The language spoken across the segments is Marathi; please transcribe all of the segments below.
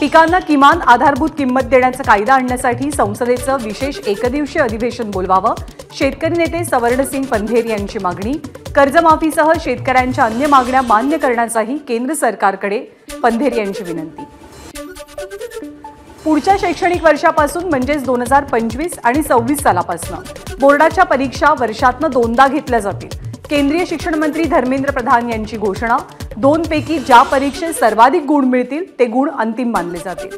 पिकांना किमान आधारभूत किंमत देण्याचा कायदा आणण्यासाठी संसदेचं विशेष एकदिवसीय अधिवेशन बोलवावं. शेतकरी नेते सवर्णसिंग पंधेर यांची मागणी. कर्जमाफीसह शेतकऱ्यांच्या अन्य मागण्या मान्य करण्याचाही केंद्र सरकारकडे पंधेर यांची विनंती. पुढच्या शैक्षणिक वर्षापासून म्हणजेच दोन हजार पंचवीस आणि सव्वीस सालापासून बोर्डाच्या परीक्षा वर्षातनं दोनदा घेतल्या जातील. केंद्रीय शिक्षण मंत्री धर्मेंद्र प्रधान यांची घोषणा. दोन पैकी ज्या परीक्षेत सर्वाधिक गुण मिळतील ते गुण अंतिम मानले जातील.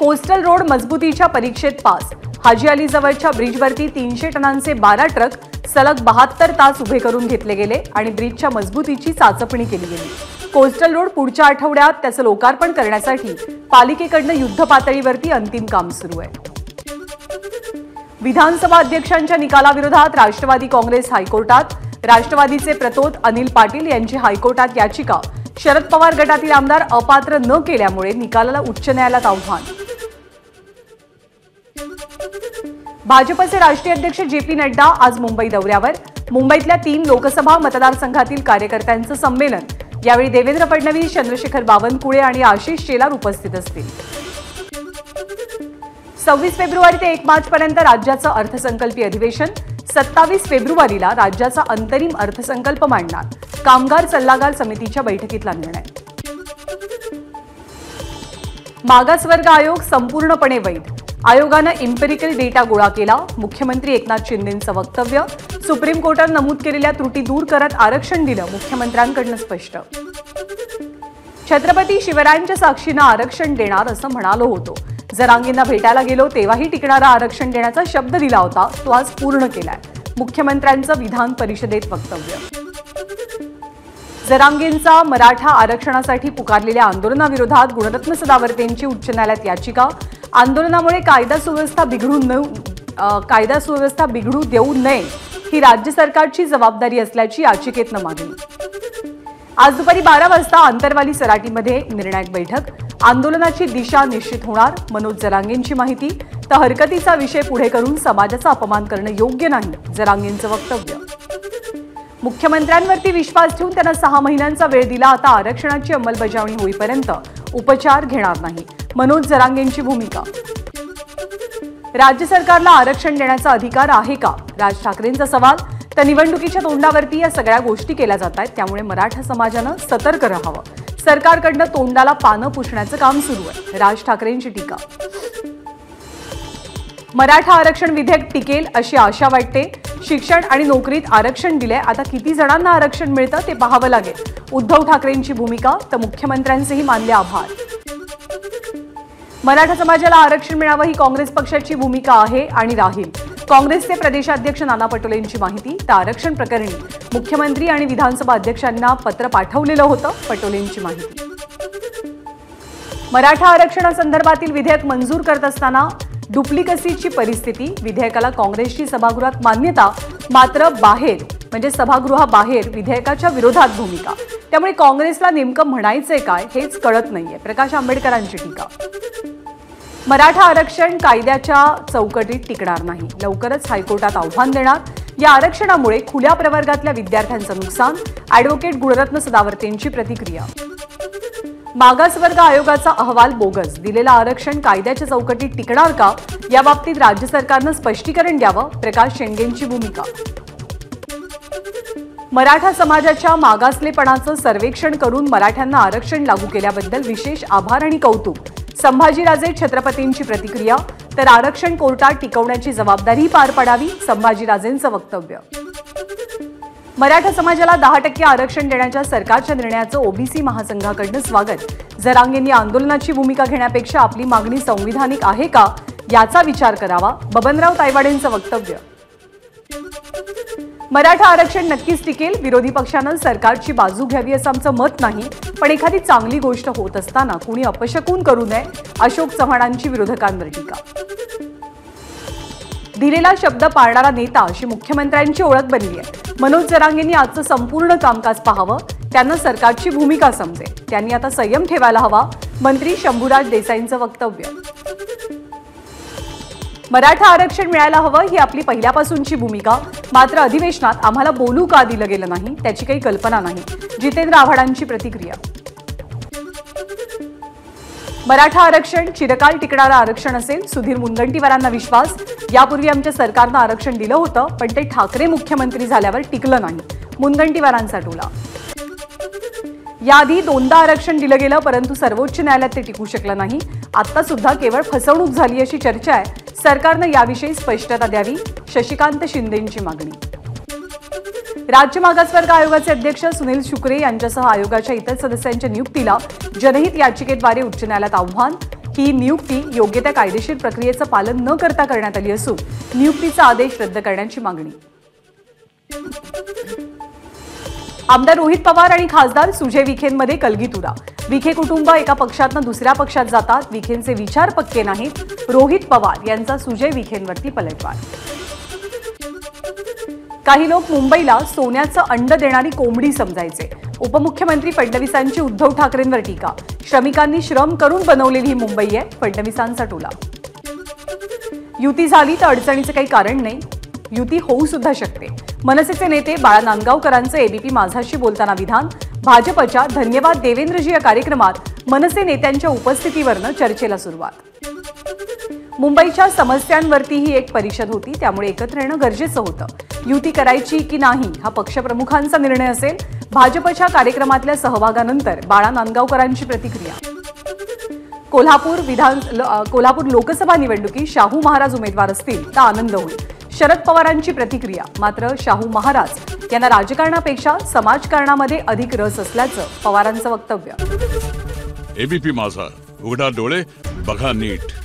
कोस्टल रोड मजबूतीच्या परीक्षेत पास. हाजी अली जवळच्या ब्रिजवरती तीनशे टनांचे बारा ट्रक सलग बहात्तर तास उभे करून घेतले गेले आणि ब्रिजच्या मजबूतीची चाचपणी केली गेली. कोस्टल रोड पुढच्या आठवड्यात त्याचं लोकार्पण करण्यासाठी पालिकेकडनं युद्ध पातळीवरती अंतिम काम सुरू आहे. विधानसभा अध्यक्षांच्या निकालाविरोधात राष्ट्रवादी काँग्रेस हायकोर्टात राष्ट्रवादीचे प्रतोद अनिल पाटील यांची हायकोर्टात याचिका. शरद पवार गटातील आमदार अपात्र न केल्यामुळे निकालाला उच्च न्यायालयात आव्हान. भाजपचे राष्ट्रीय अध्यक्ष जे पी नड्डा आज मुंबई दौऱ्यावर. मुंबईतल्या तीन लोकसभा मतदारसंघातील कार्यकर्त्यांचं संमेलन. यावेळी देवेंद्र फडणवीस चंद्रशेखर बावनकुळे आणि आशिष शेलार उपस्थित असतील. सव्वीस फेब्रुवारी ते एक मार्चपर्यंत राज्याचं अर्थसंकल्पीय अधिवेशन. सत्तावीस फेब्रुवारीला राज्याचा अंतरिम अर्थसंकल्प मांडणार. कामगार सल्लागार समितीच्या बैठकीतला निर्णय. मागासवर्ग आयोग संपूर्णपणे वैध. आयोगानं इम्पेरिकल डेटा गोळा केला. मुख्यमंत्री एकनाथ शिंदेंचं वक्तव्य. सुप्रीम कोर्टात नमूद केलेल्या त्रुटी दूर करत आरक्षण दिलं मुख्यमंत्र्यांकडनं स्पष्ट. छत्रपती शिवरायांच्या साक्षीनं आरक्षण देणार असं म्हणालो होतो. जरांगींना भेटायला गेलो तेव्हाही टिकणारा आरक्षण देण्याचा शब्द दिला होता. तो आज पूर्ण केलाय. मुख्यमंत्र्यांचं विधान परिषदेत वक्तव्य. जरांगेंचा मराठा आरक्षणासाठी पुकारलेल्या आंदोलनाविरोधात गुणरत्न सदावर्तेंची उच्च न्यायालयात याचिका आंदोलनामुळे कायदा सुव्यवस्था बिघडू न कायदा सुव्यवस्था बिघडू देऊ नये ही राज्य सरकारची जबाबदारी असल्याची याचिकेतनं मागणी. आज दुपारी बारा वाजता आंतरवाली सराटीमध्ये निर्णायक बैठक. आंदोलनाची दिशा निश्चित होणार. मनोज जरांगेंची माहिती. तर हरकतीचा विषय पुढे करून समाजाचा अपमान करणं योग्य नाही जरांगेंचं वक्तव्य. मुख्यमंत्र्यांवरती विश्वास ठेवून त्यांना सहा महिन्यांचा वेळ दिला. आता आरक्षणाची अंमलबजावणी होईपर्यंत उपचार घेणार नाही मनोज जरांगेंची भूमिका. राज्य सरकारला आरक्षण देण्याचा अधिकार आहे का? राज ठाकरेंचा सवाल. तर निवडणुकीच्या तोंडावरती या सगळ्या गोष्टी केल्या जात आहेत त्यामुळे मराठा समाजानं सतर्क राहावं. सरकारकडनं तोंडाला पानं पुसण्याचं काम सुरू आहे. राज ठाकरेंची टीका. मराठा आरक्षण विधेयक टिकेल अशी आशा वाटते. शिक्षण आणि नोकरीत आरक्षण दिलंय. आता किती जणांना आरक्षण मिळतं ते पाहावं लागेल. उद्धव ठाकरेंची भूमिका तर मुख्यमंत्र्यांचेही मानले आभार. मराठा समाजाला आरक्षण मिळावं ही काँग्रेस पक्षाची भूमिका आहे आणि राहील. काँग्रेसचे प्रदेशाध्यक्ष नाना पटोलेंची माहिती तर आरक्षण प्रकरणी मुख्यमंत्री आणि विधानसभा अध्यक्षांना पत्र पाठवलेलं होतं पटोलेंची माहिती. मराठा आरक्षणासंदर्भातील विधेयक मंजूर करत असताना डुप्लिकसीची परिस्थिती विधेयकाला काँग्रेसची सभागृहात मान्यता मात्र बाहेर म्हणजे सभागृहाबाहेर विधेयकाच्या विरोधात भूमिका. त्यामुळे काँग्रेसला नेमकं म्हणायचंय काय हेच कळत नाहीये. प्रकाश आंबेडकरांची टीका. मराठा आरक्षण कायद्याच्या चौकटीत टिकणार नाही. लवकरच हायकोर्टात आव्हान देणार. या आरक्षणामुळे खुल्या प्रवर्गातल्या विद्यार्थ्यांचं नुकसान ॲडव्होकेट गुणरत्न सदावर्तेंची प्रतिक्रिया. मागासवर्ग आयोगाचा अहवाल बोगस दिलेलं आरक्षण कायद्याच्या चौकटीत टिकणार का? याबाबतीत राज्य सरकारनं स्पष्टीकरण द्यावं प्रकाश शेंडेंची भूमिका. मराठा समाजाच्या मागासलेपणाचं सर्वेक्षण करून मराठ्यांना आरक्षण लागू केल्याबद्दल विशेष आभार आणि कौतुक. संभाजीराजे छत्रपतींची प्रतिक्रिया तर आरक्षण कोर्टात टिकवण्याची जबाबदारी पार पडावी संभाजीराजेंचं वक्तव्य. मराठा समाजाला दहा टक्के आरक्षण देण्याच्या सरकारच्या निर्णयाचं ओबीसी महासंघाकडनं स्वागत. जरांगेंनी आंदोलनाची भूमिका घेण्यापेक्षा आपली मागणी संविधानिक आहे का याचा विचार करावा बबनराव तायवाडेंचं वक्तव्य. मराठा आरक्षण नक्कीच टिकेल. विरोधी पक्षानं सरकारची बाजू घ्यावी असं आमचं मत नाही. पण एखादी चांगली गोष्ट होत असताना कुणी अपशकून करू नये अशोक चव्हाणांची विरोधकांवर टीका. दिलेला शब्द पाळणारा नेता अशी मुख्यमंत्र्यांची ओळख बनली आहे. मनोज जरांगेंनी आजचं संपूर्ण कामकाज पाहावं त्यांना सरकारची भूमिका समजेल. त्यांनी आता संयम ठेवायला हवा मंत्री शंभूराज देसाईंचं वक्तव्य. मराठा आरक्षण मिळायला हवं ही आपली पहिल्यापासूनची भूमिका. मात्र अधिवेशनात आम्हाला बोलू का दिलं गेलं नाही त्याची काही कल्पना नाही. जितेंद्र आव्हाडांची प्रतिक्रिया. मराठा आरक्षण चिरकाल टिकणारं आरक्षण असेल सुधीर मुनगंटीवारांना विश्वास. यापूर्वी आमच्या सरकारनं आरक्षण दिलं होतं पण ते ठाकरे मुख्यमंत्री झाल्यावर टिकलं नाही. मुनगंटीवारांचा टोला. याआधी दोनदा आरक्षण दिलं गेलं परंतु सर्वोच्च न्यायालयात ते टिकू शकलं नाही. आता सुद्धा केवळ फसवणूक झाली अशी चर्चा आहे. सरकारनं याविषयी स्पष्टता द्यावी शशिकांत शिंदेंची मागणी. राज्य मागासवर्ग आयोगाचे अध्यक्ष सुनील शुक्रे यांच्यासह आयोगाच्या इतर सदस्यांच्या नियुक्तीला जनहित याचिकेद्वारे उच्च न्यायालयात आव्हान. ही नियुक्ती योग्य त्या कायदेशीर प्रक्रियेचं पालन न करता करण्यात आली असून नियुक्तीचा आदेश रद्द करण्याची मागणी. आमदार रोहित पवार आणि खासदार सुजय विखेंमध्ये कलगीतुरा. विखे कुटुंब एका पक्षातनं दुसऱ्या पक्षात जातात. विखेंचे विचार पक्के नाहीत. रोहित पवार यांचा सुजय विखेंवरती पलटवार. काही लोक मुंबईला सोन्याचं अंड देणारी कोंबडी समजायचे. उपमुख्यमंत्री फडणवीसांची उद्धव ठाकरेंवर टीका. श्रमिकांनी श्रम करून बनवलेली ही मुंबई आहे फडणवीसांचा टोला. युती झाली तर अडचणीचं काही कारण नाही. युती होऊ सुद्धा शकते. मनसेचे नेते बाळा नांदगावकरांचं एबीपी माझाशी बोलताना विधान. भाजपच्या धन्यवाद देवेंद्रजी या कार्यक्रमात मनसे नेत्यांच्या उपस्थितीवरनं चर्चेला सुरुवात. मुंबईच्या समस्यांवरती ही एक परिषद होती त्यामुळे एकत्र येणं गरजेचं होतं. युती करायची की नाही हा पक्षप्रमुखांचा निर्णय असेल. भाजपच्या कार्यक्रमातल्या सहभागानंतर बाळा नांदगावकरांची प्रतिक्रिया. कोल्हापूर विधान कोल्हापूर लोकसभा निवडणुकीत शाहू महाराज उमेदवार असतील तर आनंद होईल. शरद पवारांची प्रतिक्रिया मात्र शाहू महाराज यांना राजकारणापेक्षा समाजकारणामध्ये अधिक रस असल्याचं पवारांचं वक्तव्य. एबीपी माझा. उघडा डोळे बघा नीट.